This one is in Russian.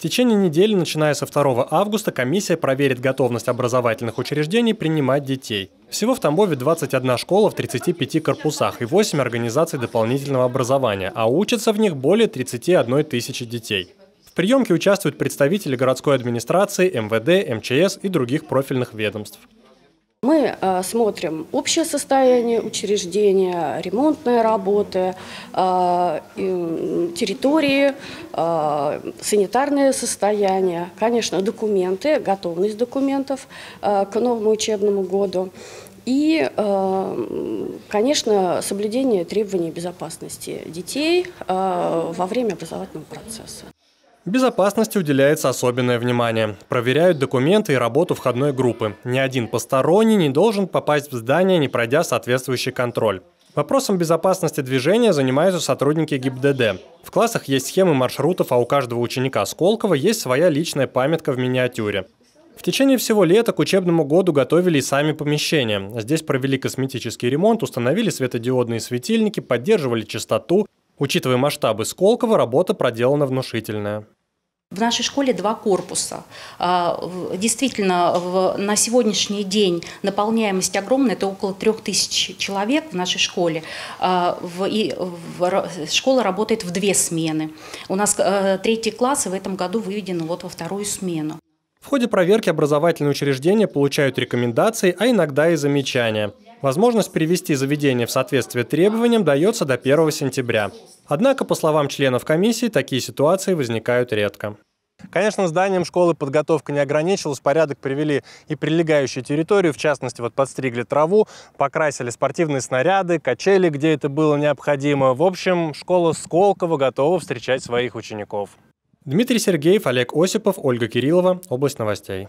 течение недели, начиная со 2 августа, комиссия проверит готовность образовательных учреждений принимать детей. Всего в Тамбове 21 школа в 35 корпусах и 8 организаций дополнительного образования, а учатся в них более 31 тысячи детей. В приемке участвуют представители городской администрации, МВД, МЧС и других профильных ведомств. Мы э, смотрим общее состояние учреждения, ремонтные работы, э, территории, э, санитарное состояние, конечно, документы, готовность документов к новому учебному году. И, конечно, соблюдение требований безопасности детей во время образовательного процесса. Безопасности уделяется особенное внимание. Проверяют документы и работу входной группы. Ни один посторонний не должен попасть в здание, не пройдя соответствующий контроль. Вопросом безопасности движения занимаются сотрудники ГИБДД. В классах есть схемы маршрутов, а у каждого ученика Сколково есть своя личная памятка в миниатюре. В течение всего лета к учебному году готовили и сами помещения. Здесь провели косметический ремонт, установили светодиодные светильники, поддерживали чистоту, Учитывая масштабы Сколково, работа проделана внушительная. В нашей школе два корпуса. А, действительно, на сегодняшний день наполняемость огромная, это около трех тысяч человек в нашей школе. А, и школа работает в две смены. У нас э, третий класс в этом году выведены вот во вторую смену. В ходе проверки образовательные учреждения получают рекомендации, а иногда и замечания. Возможность привести заведение в соответствие требованиям дается до 1 сентября. Однако, по словам членов комиссии, такие ситуации возникают редко. Конечно, зданием школы подготовка не ограничилась. Порядок привели и прилегающую территорию. В частности, вот подстригли траву, покрасили спортивные снаряды, качели, где это было необходимо. В общем, школа Сколково готова встречать своих учеников. Дмитрий Сергеев, Олег Осипов, Ольга Кириллова. Область новостей.